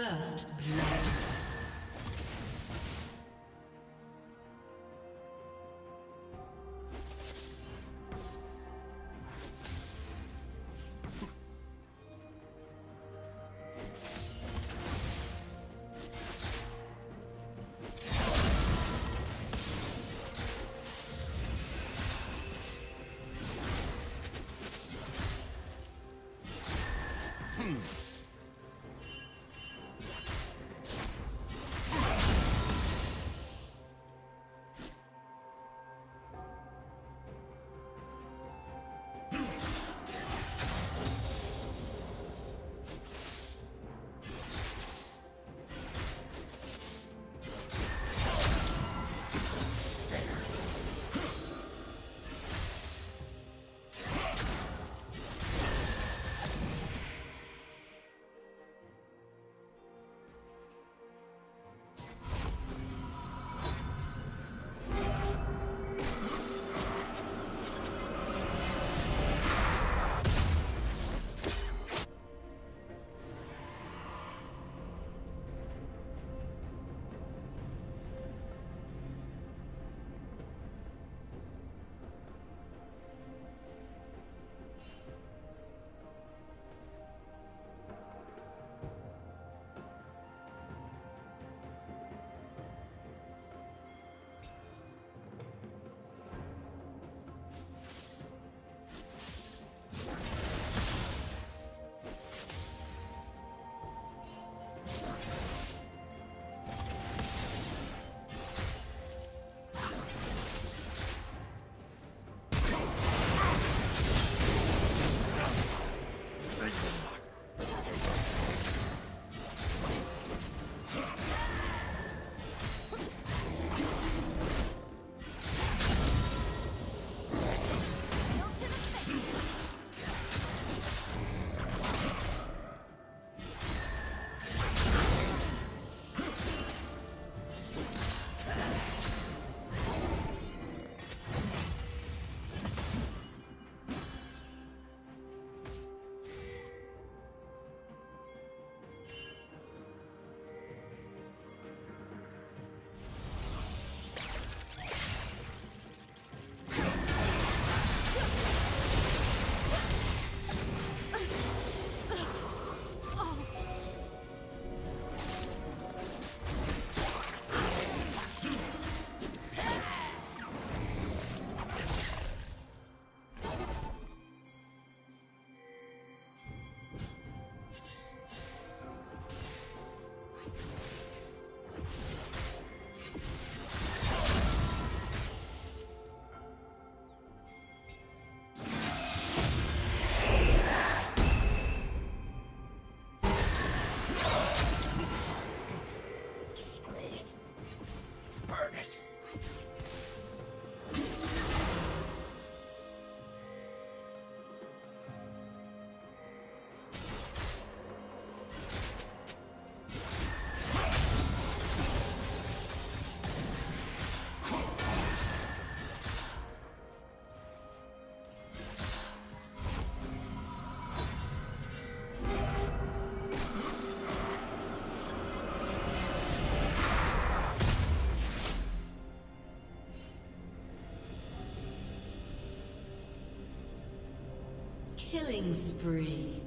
First blood. Killing spree.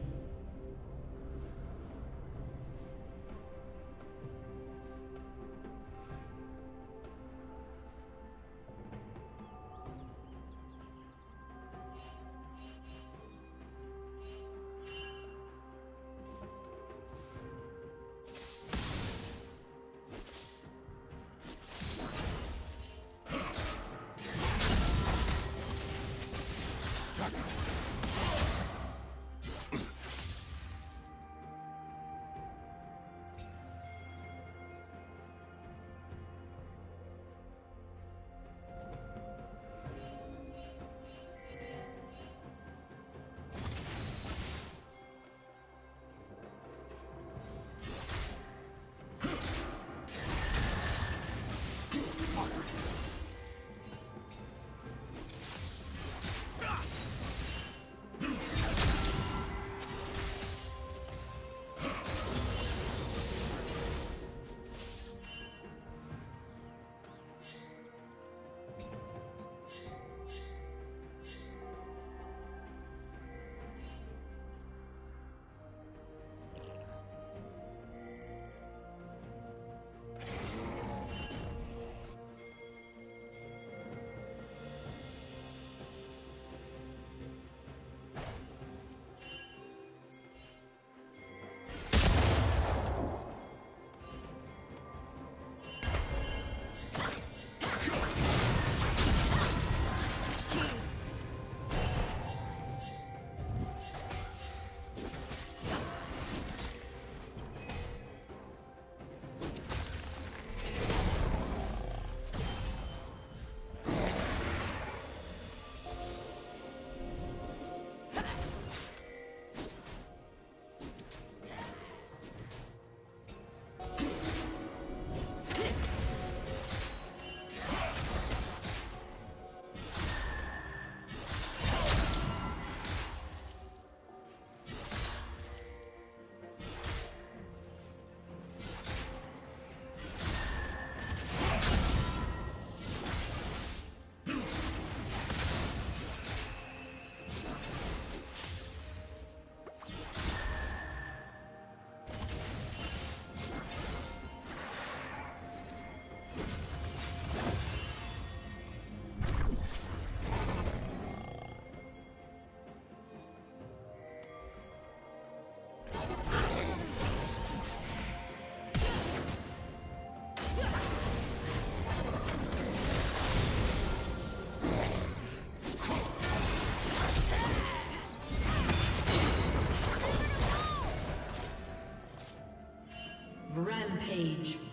Rampage.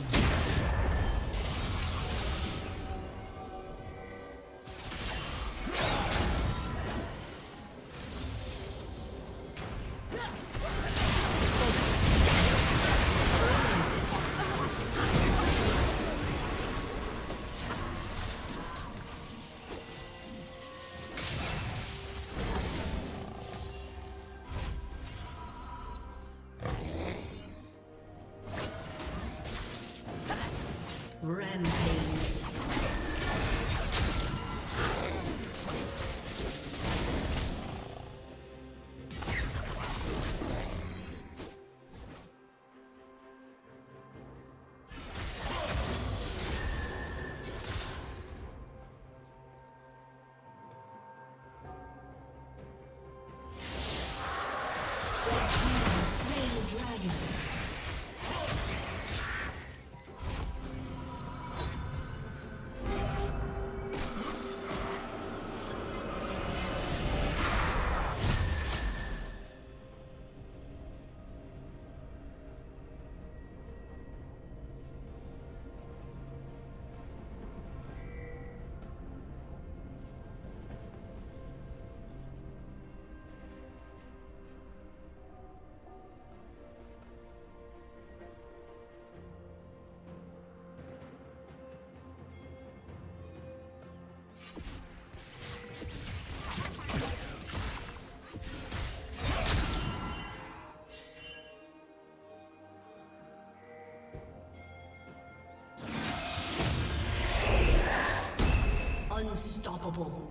Unstoppable.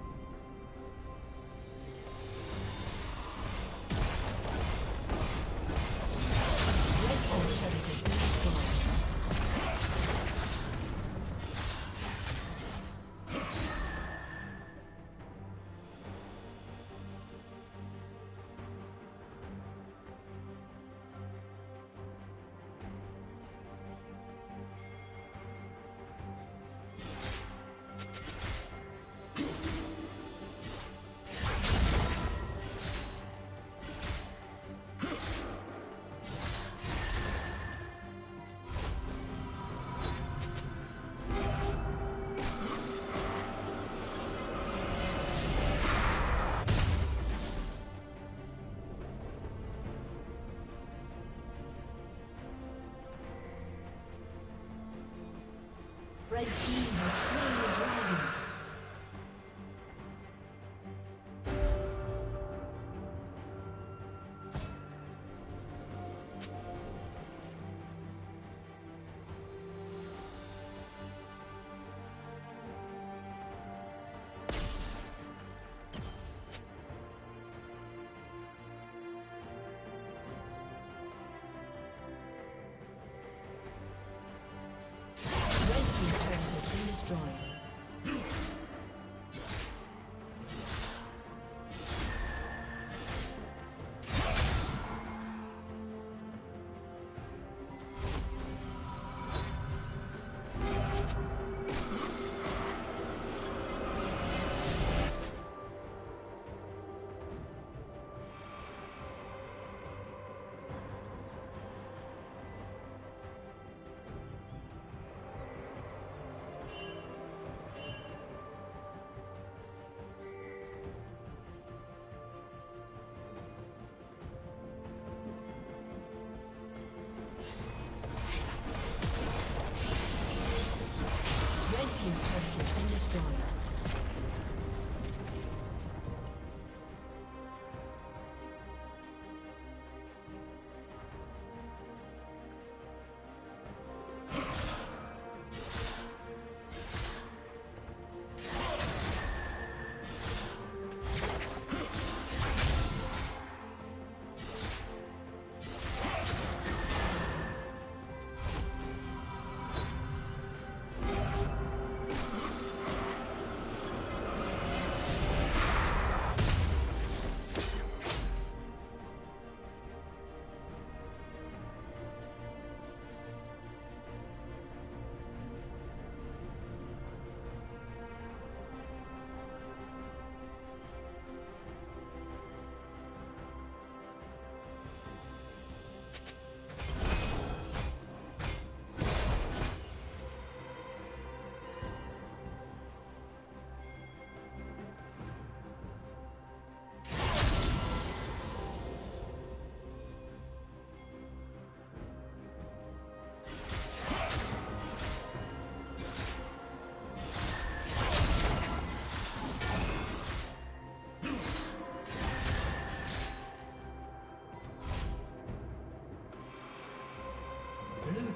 Destroyed.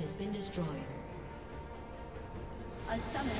Has been destroyed. A summoner